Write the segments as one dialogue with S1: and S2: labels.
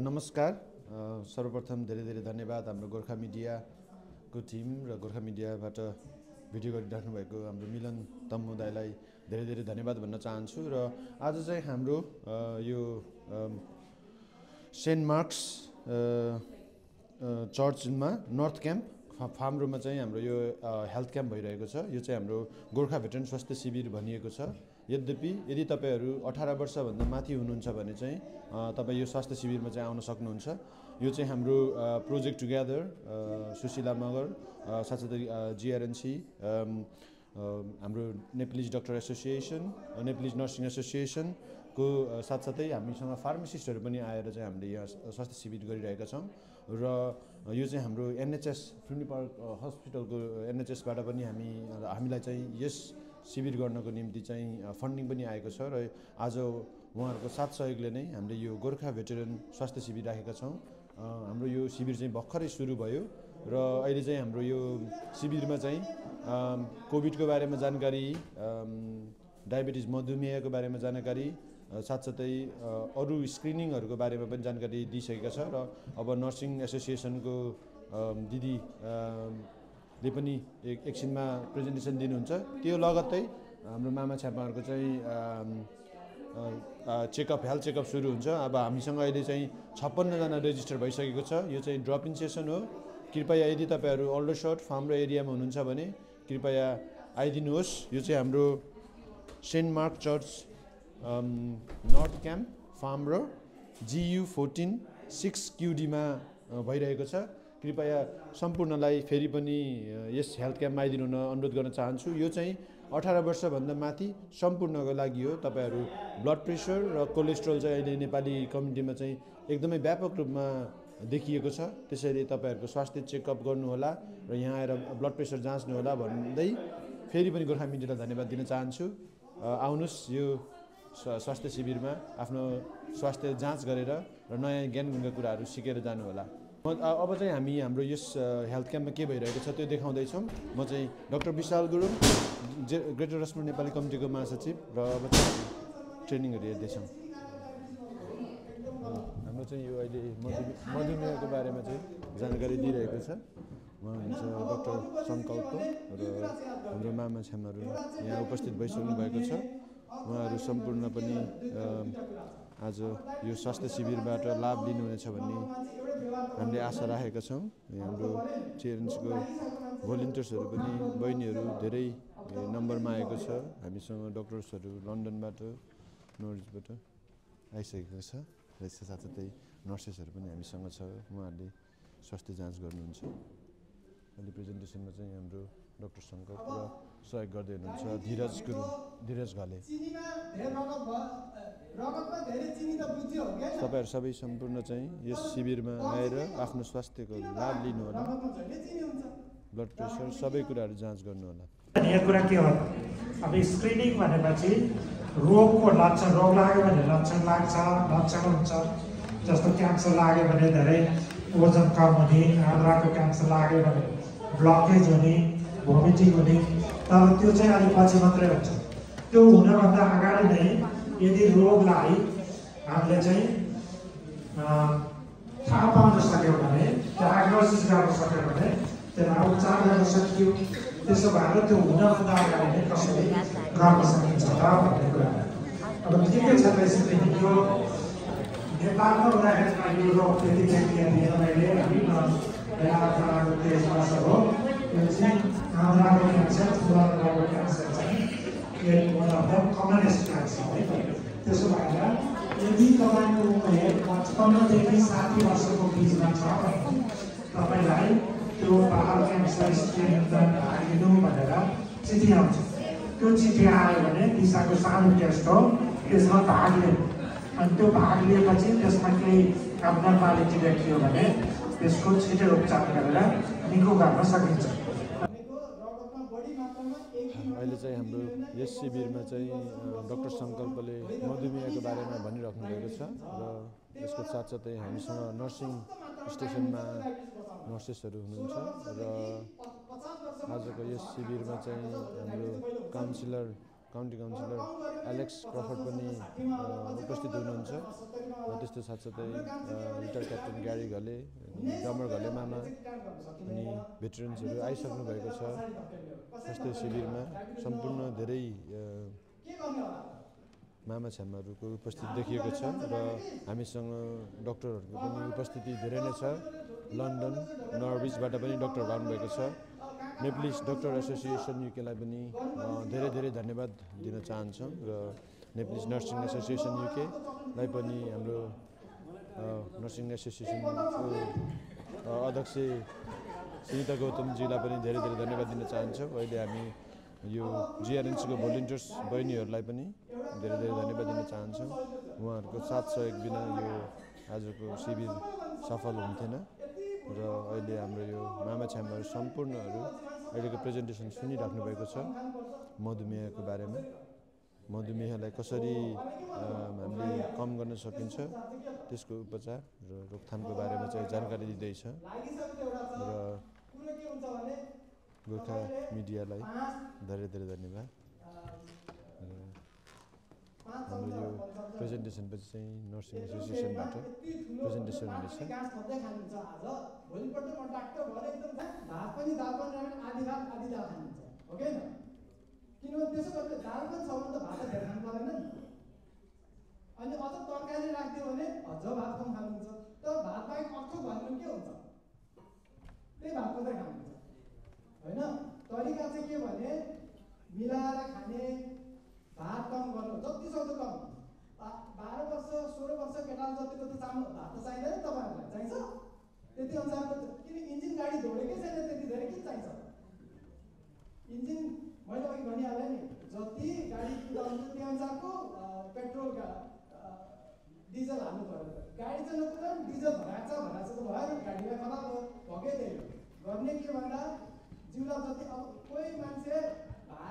S1: नमस्कार। सर्वप्रथम धेरै धेरै धन्यवाद हाम्रो गोर्खा मिडियाको टिम र गोर्खा मिडियाबाट भिडियो गरिराख्नु भएको हाम्रो मिलन तम्मु दाईलाई धेरै धेरै धन्यवाद भन्न चाहन्छु र आज चाहिँ हाम्रो यो सेन्ट मार्क्स चर्चमा नर्थ क्याम्प फार्म रुममा चाहिँ हाम्रो यो हेल्थ क्याम्प भइरहेको छ। यो चाहिँ हाम्रो गोर्खा भेटरन स्वास्थ्य शिविर भनिएको छ। यद्यपि यदि तपाईँहरू अठार वर्षभन्दा माथि हुनुहुन्छ भने चाहिँ तपाईँ यो स्वास्थ्य शिविरमा चाहिँ आउन सक्नुहुन्छ। यो चाहिँ हाम्रो प्रोजेक्ट टुगेदर सुशीला मगर साथसाथै जिआरएनसी हाम्रो Nepalese doctor association Nepalese nursing एसोसिएसनको अ, साथसाथै हामीसँग फार्मासिस्टहरू पनि आएर चाहिँ हामीले यहाँ स्वास्थ्य शिविर गरिरहेका छौँ र यो चाहिँ हाम्रो एनएचएस फ्रिन्डी पार्क हस्पिटलको एनएचएसबाट पनि हामी हामीलाई चाहिँ यस शिविर गर्नको निम्ति चाहिँ फन्डिङ पनि आएको छ र आज उहाँहरूको साथ सहयोगले नै हामीले यो गोर्खा भेटेरन स्वास्थ्य शिविर राखेका छौँ। हाम्रो यो शिविर चाहिँ भर्खरै सुरु भयो र अहिले चाहिँ हाम्रो यो शिविरमा चाहिँ कोभिडको बारेमा जानकारी डायबिटिज मधुमेहको बारेमा जानकारी साथसाथै अरू स्क्रिनिङहरूको बारेमा पनि जानकारी दिइसकेका छ र अब नर्सिङ एसोसिएसनको दिदी ले पनि एक एकछिनमा प्रेजेन्टेसन दिनुहुन्छ। त्यो लगत्तै हाम्रो मामा छ्यापाहरूको चाहिँ चेकअप हेल्थ चेकअप सुरु हुन्छ। अब हामीसँग अहिले चाहिँ छप्पन्नजना रेजिस्टर भइसकेको छ। यो चाहिँ ड्रप इन सेसन हो। कृपया यदि तपाईँहरू अल्डर सर्ट फार्म र एरियामा हुनुहुन्छ भने कृपया आइदिनुहोस्। यो चाहिँ हाम्रो Saint Mark church North Camp farm र जियु फोर्टिन सिक्स क्युडीमा भइरहेको छ। कृपया सम्पूर्णलाई फेरि पनि अ, यस हेल्थ क्याम्पमा आइदिनु हुन अनुरोध गर्न चाहन्छु। यो चाहिँ अठार वर्षभन्दा माथि सम्पूर्णको लागि हो। तपाईँहरू ब्लड प्रेसर र कोलेस्ट्रोल चाहिँ अहिले नेपाली कम्युनिटीमा चाहिँ एकदमै व्यापक रूपमा देखिएको छ। त्यसैले तपाईँहरूको स्वास्थ्य चेकअप गर्नुहोला र यहाँ आएर ब्लड प्रेसर जाँच्नुहोला भन्दै फेरि पनि गोर्खा मिडियालाई धन्यवाद दिन चाहन्छु। अ, आउनुहोस् यो स्वास्थ्य शिविरमा आफ्नो स्वास्थ्य जाँच गरेर र नयाँ ज्ञानका कुराहरू सिकेर जानुहोला। म अब चाहिँ हामी हाम्रो यस हेल्थ क्याम्पमा के भइरहेको छ त्यो देखाउँदैछौँ। म चाहिँ डक्टर विशाल गुरुङ जे ग्रेटर रश्मि नेपाली कमिटीको महासचिव र अब चाहिँ ट्रेनिङहरू हेर्दैछौँ। हाम्रो चाहिँ यो अहिले मधुमे मधुमेहको बारेमा चाहिँ जानकारी दिइरहेको छ। उहाँ हुनुहुन्छ डक्टर सङ्कल्प र हाम्रो मामा छ्यामाहरू यहाँ उपस्थित भइसक्नु भएको छ। उहाँहरू सम्पूर्ण पनि आज यो स्वास्थ्य शिविरबाट लाभ लिनुहुनेछ भन्ने हामीले आशा राखेका छौँ। हाम्रो चेयरन्सको भोलिन्टियर्सहरू पनि बहिनीहरू धेरै नम्बरमा आएको छ। हामीसँग डक्टर्सहरू लन्डनबाट नर्सबाट आइसकेको छ। र यसको साथसाथै नर्सेसहरू पनि हामीसँग छ। उहाँहरूले स्वास्थ्य जाँच गर्नुहुन्छ। अहिले प्रेजेन्टेसनमा चाहिँ हाम्रो डक्टर शङ्कर र सहयोग गर्दै हुनुहुन्छ धीरज गुरुङ धीरज घले तपाईँहरू सबै सम्पूर्ण चाहिँ यस शिविरमा आएर आफ्नो स्वास्थ्यको लाभ लिनुहोला ब्लड प्रेसर सबै कुराहरू जाँच गर्नुहोला
S2: यो कुरा के हो? अब स्क्रिनिङ भनेपछि रोगको लक्षण रोग लाग्यो भने लक्षण लाग्छ लक्षण हुन्छ। जस्तो क्यान्सर लाग्यो भने धेरै ओजन कम हुने आन्द्राको क्यान्सर लाग्यो भने ब्लकेज हुने भोमिटिङ हुने। तर त्यो चाहिँ अलिक पछि मात्रै हुन्छ। त्यो हुनभन्दा अगाडि नै यदि रोगलाई हामीले चाहिँ थाहा पाउन सक्यौँ भने डायग्नोसिस गर्न सक्यौँ भने त्यसलाई उपचार गर्न सकियो। त्यसो भएर त्यो हुनभन्दा अगाडि नै कसरी गर्न सकिन्छ त भन्ने कुरा अब ठिकै छ त्यसरी यो नेपालमा हुँदाखेरि यो रोग त्यति थिएन मैले हामी हो। यो चाहिँ आन्द्राको क्यान्सर तुलाको क्यान्सर चाहिँ एक one of the commonest cancer है त त्यसो भएर यदि तपाईँको उमेर पचपन्नदेखि साठी वर्षको बिचमा छ भने तपाईँलाई त्यो बाल क्यान्सर गर्न आइदिनु भनेर चिठी आउँछ त्यो चिठी आयो भने दिशाको सानो टेस्ट हो त्यसमा भाग लिनु अनि त्यो भाग लिएपछि त्यसमा केही एब्नर्मालिटी देखियो भने त्यसको छिटै उपचार गरेर निको गर्न सकिन्छ
S3: भनेको रगतमा बढी मात्रामा एक दिन
S1: अहिले चाहिँ हाम्रो यस शिविरमा चाहिँ डक्टर सङ्कल्पले मधुमेहको बारेमा भनिराख्नु भएको छ र यसको साथसाथै हामीसँग नर्सिङ स्टेसनमा नर्सेसहरू हुनुहुन्छ र आजको यस शिविरमा चाहिँ हाम्रो councillor county councillor Alex Crawford पनि उपस्थित हुनुहुन्छ। र त्यस्तो साथसाथै retire captain Gary Ghale Damar Ghale मामा अनि भेटरेन्सहरू आइसक्नु भएको छ। स्वास्थ्य शिविरमा सम्पूर्ण धेरै मामा छ्यामाहरूको उपस्थिति देखिएको छ र हामीसँग डक्टरहरूको पनि उपस्थिति धेरै नै छ। लन्डन नर्विचबाट पनि डक्टरहरू आउनुभएको छ। नेप्लिस डक्टर एसोसिएसन युकेलाई पनि धेरै धेरै धन्यवाद दिन चाहन्छौँ र नेप्लिस नर्सिङ एसोसिएसन युकेलाई पनि हाम्रो नर्सिङ एसोसिएसनको अध्यक्ष सुनिता गौतमजीलाई पनि धेरै धेरै धन्यवाद दिन चाहन्छौँ। अहिले हामी यो जिआरएनसीको भोलिन्टियर्स बहिनीहरूलाई पनि धेरै धेरै धन्यवाद दिन चाहन्छौँ। उहाँहरूको साथ सहयोग बिना यो आजको शिविर सफल हुन्थेन र अहिले हाम्रो यो मामा छ्यामाहरू सम्पूर्णहरू अहिलेको प्रेजेन्टेसन सुनिराख्नु भएको छ मधुमेहको बारेमा। मधुमेहलाई कसरी हामीले कम गर्न सकिन्छ त्यसको उपचार र रोकथामको बारेमा चाहिँ जानकारी दिँदैछ। र गोर्खा मिडियालाई धेरै धेरै धन्यवाद।
S3: चम्चा
S1: यो
S3: भन्छ चम्चा।
S1: प्रेजेन्टेसन पछि चाहिँ नर्सिङ एसोसिएसनबाट प्रेजेन्टेसन हुनेछ
S3: भोलिपल्ट म डाक्टर भएर एकदम भात पनि दाल पनि राख्नु आधी भात आधी दाल खानुहुन्छ किनभने त्यसो गरेर दाल पनि छ भने त भात धेरै खानु परेन नि? अनि अझ तरकारी राखिदियो भने अझ भात कम खानुहुन्छ तर भात बाहेक अर्को भन्नु के हुन्छ त्यही भात मात्रै खानुहुन्छ होइन? तरिका चाहिँ के भने मिलाएर खाने भात कम गर्नु जति सक्दो कम। बाह्र वर्ष सोह्र वर्ष केटाले जतिको त चामल भात त चाहिँदैन तपाईँहरूलाई। चाहिन्छ? त्यति अनुसारको किन इन्जिन गाडी दौडेकै छैन त्यति धेरै? के चाहिन्छ? इन्जिन मैले अघि भनिहालेँ नि जति गाडी कुदाउँछ त्यो अनुसारको पेट्रोल डिजल हाल्नु पऱ्यो। गाडी चाहिँ नकुदा डिजल भराएको छ भराएको छ त भयो गाडीलाई खराब भयो भगै त्यही गर्ने के भन्दा जिउलाई जति अब कोही मान्छे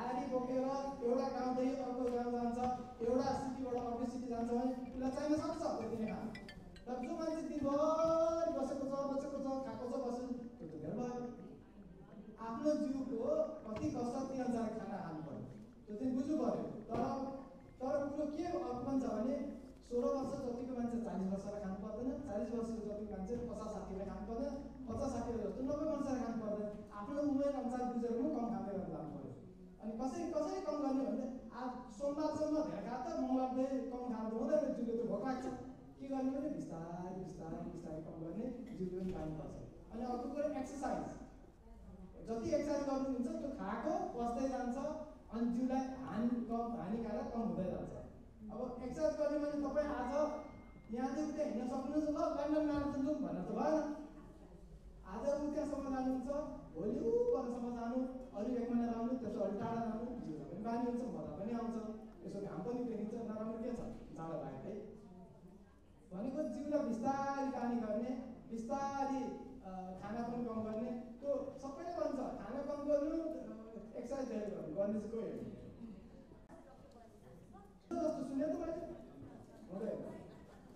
S3: भारी बोकेर एउटा गाउँदेखि अर्को गाउँ जान्छ एउटा सिटीबाट अर्को सिटी जान्छ भने उसलाई चाहिन सक्छ त्यति नै खानु तर जो मान्छे दिनभरि बसेको छ बसेको छ खाएको छ बसेको त्यो त धेरै भयो। आफ्नो जिउको कति कसरत अनुसार खाना खानु पर्यो त्यो चाहिँ बुझ्नु पर्यो तर तर कुरो के अर्को छ भने सोह्र वर्ष जतिको मान्छे चालिस वर्षलाई खानु पर्दैन चालिस वर्ष जतिको मान्छे पचास साठीलाई खानु पर्दैन पचास साठी जस्तो नब्बे वर्षलाई खानु पर्दैन। आफ्नो उमेर अनुसार बुझेर पनि कम खाँदै गर्नु लानु पर्यो अनि कसरी कसरी कम गर्ने भने आज सोमबारसम्म धेरै खा त मङ्गलबारदेखि कम खानु हुँदैन जिउले त भोक लाग्छ। के गर्ने भने बिस्तारै बिस्तारै बिस्तारै कम गर्ने जिउले पनि पाइनुपर्छ अनि अर्को कुरो एक्सर्साइज जति एक्सर्साइज गर्नुहुन्छ त्यो खाएको बस्दै जान्छ अनि जिउलाई हानि कम हानिकारक कम हुँदै जान्छ। अब एक्सर्साइज गर्ने भने तपाईँ आज यहाँदेखि त्यहाँ हिँड्न सक्नुहुन्छ ल लन्डन म्याराथन जाउँ भनेर त भएन। आज ऊ त्यहाँसम्म जानुहुन्छ भोलि ऊ परसम्म जानु। अलिक एक महिना जानु त्यसो अलि टाढा जानु जिउलाई पनि बानी हुन्छ मजा पनि आउँछ। यसो घाम पनि देखिन्छ नराम्रो के छ? जाडो लागेकै भनेको जिउलाई बिस्तारै बानी गर्ने बिस्तारै खाना पनि कम गर्ने त्यो सबैले भन्छ। खाना कम गर्नु एक्सर्साइज धेरै गर्नु गर्ने चाहिँ कोही जस्तो सुने त मैले। हुँदैन।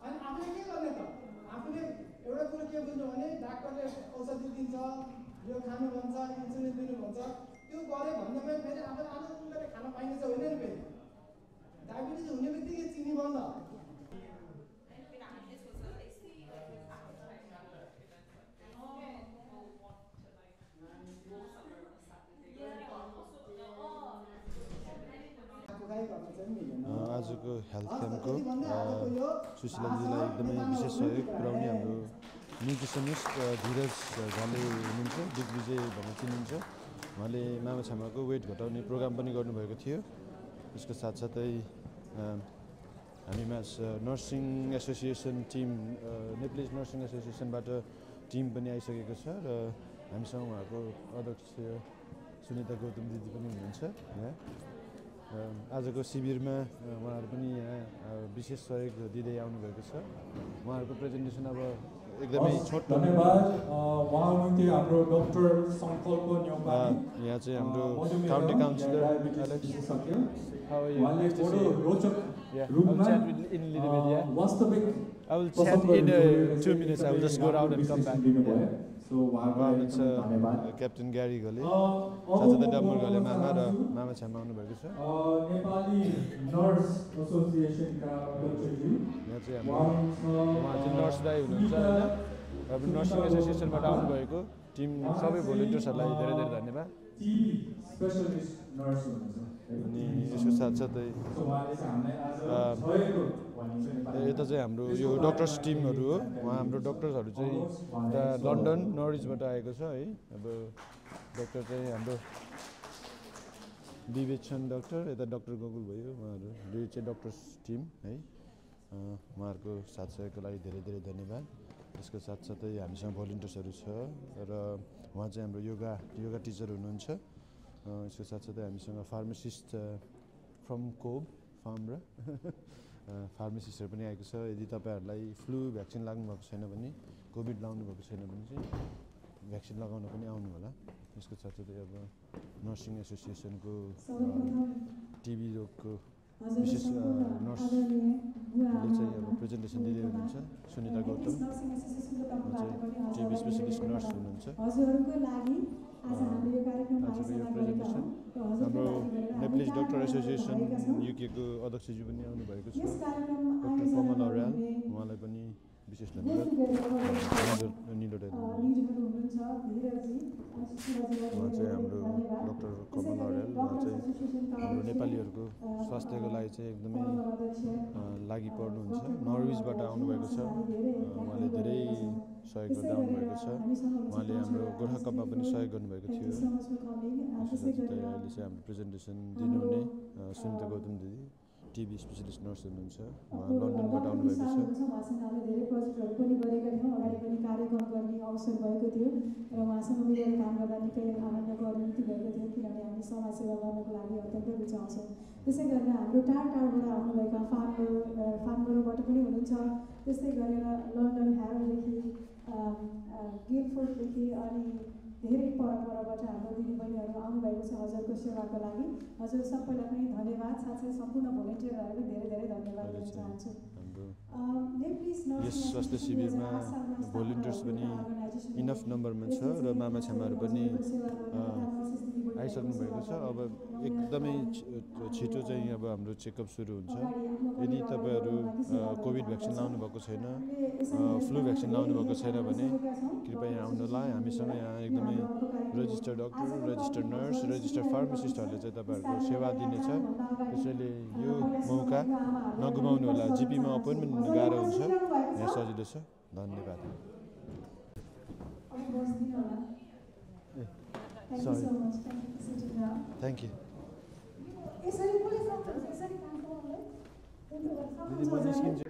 S3: अनि आफूले के गर्ने त? आफूले एउटा कुरो के बुझ्नु भने डाक्टरले औषधि दिन्छ यो खानु भन्छ इन्सुलिन दिनु भन्छ। त्यो गऱ्यो भन्दैमा फेरि आफूले आनन्द गरेर खान पाइने चाहिँ होइन नि फेरि? डायबिटिज हुने बित्तिकै चिनी बन्द।
S1: आजको हेल्थ क्याम्पको अ, सुशीला दिदीलाई एकदमै विशेष सहयोग पुर्याउने हाम्रो न्युट्रिसनिस्ट धीरज झाले हुनुहुन्छ दिग्विजय भनेर चिनिन्छ। उहाँले मामा छामाको वेट घटाउने प्रोग्राम पनि गर्नुभएको थियो। यसको साथसाथै हामीमा नर्सिङ एसोसिएसन टिम अ, नेप्लिज नर्सिङ एसोसिएसनबाट टिम पनि आइसकेको छ र हामीसँग उहाँको अध्यक्ष सुनिता गौतम दिदी पनि हुनुहुन्छ यहाँ आजको शिविरमा उहाँहरू पनि यहाँ विशेष सहयोग दिँदै आउनुभएको छ। उहाँहरूको प्रेजेन्टेसन अब एकदमै छोटो
S4: धन्यवाद अ, उहाँ हुनुहुन्थ्यो हाम्रो डक्टर सङ्कल्प न्यौपाने
S1: यहाँ चाहिँ हाम्रो काउन्टी काउन्सिलर?
S4: उहाँले बडो. रोचक रूपमा. वास्तविक
S1: I will chat in uh, two minutes. I will just go out and come back.
S4: विश्लेषण दिनुभयो।
S1: Yeah.
S4: उहाँको धन्यवाद।
S1: क्याप्टेन ग्यारी घले साथसाथै
S4: म
S1: डम्बर घले मामा र
S4: चाहन्छु,
S1: मामा छ्यामा आउनुभएको छ।
S4: अध्यक्षजी
S1: यहाँ चाहिँ हाम्रो
S4: उहाँ
S1: उहाँ चाहिँ नर्स दाई हुनुहुन्छ होइन। अब नर्सिङ एसोसिएसनबाट आउनुभएको टिम सबै भोलिन्टियर्सहरूलाई धेरै धेरै धन्यवाद।
S4: नर्स हुनुहुन्छ।
S1: अनि यसको साथसाथै यता चाहिँ हाम्रो यो डक्टर्स टिमहरू हो। उहाँ हाम्रो डक्टर्सहरू चाहिँ यता लन्डन नरिजबाट आएको छ है। अब डक्टर चाहिँ हाम्रो विवेचन डक्टर यता डक्टर गोकुल भयो उहाँहरू। दुई चाहिँ डक्टर्स टिम है। उहाँहरूको साथसहयोगको लागि धेरै धेरै धन्यवाद। यसको साथसाथै हामीसँग भोलिन्टियर्सहरू छ र उहाँ चाहिँ हाम्रो योगा योगा टिचर हुनुहुन्छ। यसको साथसाथै हामीसँग फार्मासिस्ट फ्रम कोब फार्म र फार्मासिस्टहरू पनि आएको छ। यदि तपाईँहरूलाई फ्लू भ्याक्सिन लाग्नुभएको छैन भने कोभिड लाउनुभएको छैन भने चाहिँ भ्याक्सिन लगाउन पनि आउनु होला। यसको साथसाथै अब नर्सिङ एसोसिएसनको टिबी रोगको विशेष नर्सले चाहिँ अब प्रेजेन्टेसन दिँदै हुनुहुन्छ। सुनिता गौतम चाहिँ टिबी स्पेसलिस्ट नर्स हुनुहुन्छ।
S5: हाम्रो
S1: नेप्लिज
S5: हामी
S1: डक्टर एसोसिएसन। युकेको अध्यक्षज्यू पनि आउनुभएको छ डक्टर कमल अर्याल उहाँलाई पनि विशेष धन्यवाद उहाँ चाहिँ हाम्रो। डक्टर कमल अर्याल उहाँ चाहिँ हाम्रो नेपालीहरूको स्वास्थ्यको लागि चाहिँ एकदमै लागि पर्नुहुन्छ नर्विजबाट आउनुभएको छ उहाँले धेरै सहयोग गर्दै आउनुभएको छ। उहाँले हाम्रो गोर्खा कपमा पनि सहयोग गर्नुभएको थियो। अहिले चाहिँ हाम्रो प्रेजेन्टेसन दिनुहुने सुनिता गौतम दिदी टिबी स्पेसलिस्ट नर्स हुनुहुन्छ। उहाँ लन्डनबाट आउनुभएको छ।
S5: काम गर्दा निकै भएको थियो हामी समाजसेवा गर्नको लागि अत्यन्तै त्यसै गरेर हाम्रो टाढ टाढबाट आउनुभएका फार्मर फार्मरबाट पनि हुनुहुन्छ। त्यस्तै गरेर लन्डन ह्यारोदेखि गिलफोर्डदेखि अनि धेरै परपरबाट हाम्रो दिदीबहिनीहरू आउनुभएको छ हजुरको सेवाको लागि। हजुर सबैलाई पनि धन्यवाद। साथै सम्पूर्ण भोलिन्टियरहरूलाई पनि धेरै धेरै धन्यवाद दिन
S1: चाहिँ
S5: चाहन्छु।
S1: यस स्वास्थ्य शिविरमा भोलिन्टियर्स पनि इनफ। नम्बरमा छ र मामा छ्यामाहरू पनि आइसक्नु भएको छ अब एकदमै छिटो चाहिँ अब हाम्रो चेकअप सुरु हुन्छ यदि तपाईँहरू कोभिड भ्याक्सिन। लाउनु भएको छैन फ्लू भ्याक्सिन लाउनु भएको छैन भने। कृपया यहाँ आउनुहोला हामीसँग यहाँ एकदमै registered doctor registered nurse registered फार्मासिस्टहरूले चाहिँ तपाईँहरूको सेवा दिनेछ त्यसैले यो मौका नगुमाउनु होला
S5: हामी
S1: जिपीमा अपोइन्टमेन्ट गाह्रो हुन्छ। यहाँ? सजिलो छ। धन्यवाद. Thank you? दिदी म निस्किन्छु।